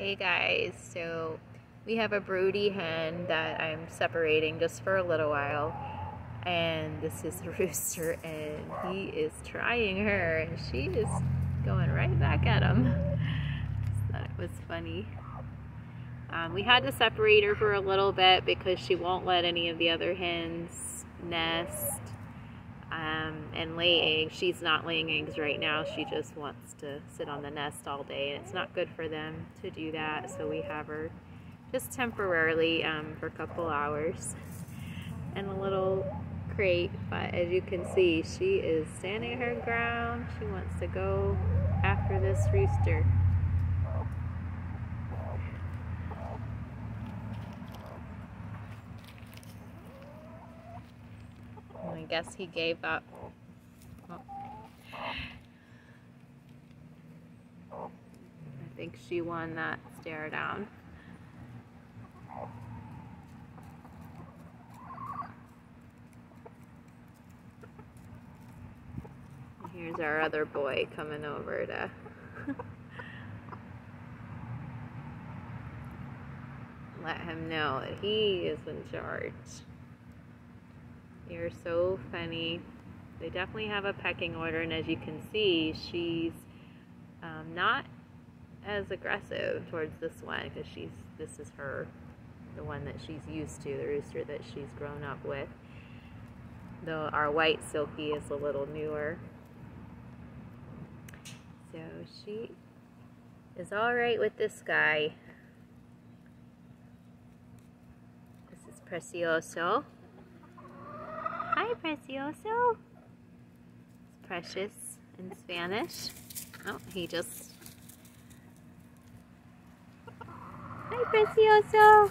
Hey guys, so we have a broody hen that I'm separating just for a little while and this is the rooster and he is trying her and she is going right back at him. Thought it was funny. Um, we had to separate her for a little bit because she won't let any of the other hens nest um, and lay eggs. She's not laying eggs right now. She just wants to sit on the nest all day, and it's not good for them to do that. So we have her just temporarily um, for a couple hours in a little crate. But as you can see, she is standing her ground. She wants to go after this rooster. Guess he gave up. I think she won that stare down. Here's our other boy coming over to let him know that he is in charge. You're so funny. They definitely have a pecking order, and as you can see, she's um, not as aggressive towards this one because she's this is her, the one that she's used to, the rooster that she's grown up with. Though our white Silkie is a little newer. So she is all right with this guy. This is Precioso. Hi, Precioso. It's precious in Spanish. Oh, he just... Hi, Precioso.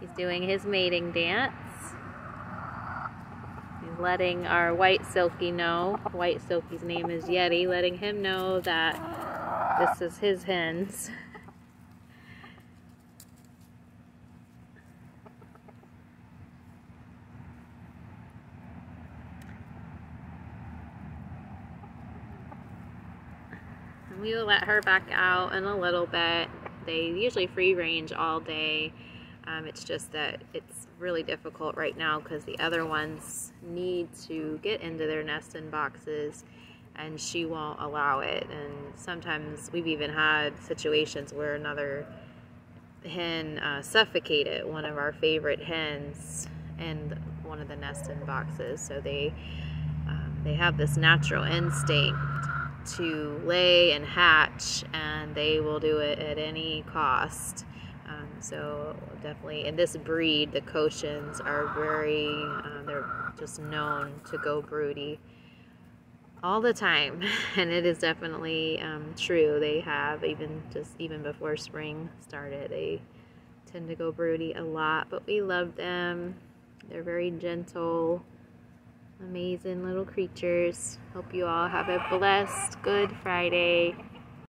He's doing his mating dance. He's letting our white Silkie know. White Silkie's name is Yeti, letting him know that this is his hens. We let her back out in a little bit. They usually free range all day. Um, it's just that it's really difficult right now because the other ones need to get into their nesting boxes and she won't allow it. And sometimes we've even had situations where another hen uh, suffocated one of our favorite hens in one of the nesting boxes. So they, um, they have this natural instinct to lay and hatch and they will do it at any cost. Um, so definitely, in this breed, the Cochins are very, uh, they're just known to go broody all the time. And it is definitely um, true. They have, even just even before spring started, they tend to go broody a lot. But we love them. They're very gentle amazing little creatures. Hope you all have a blessed Good Friday.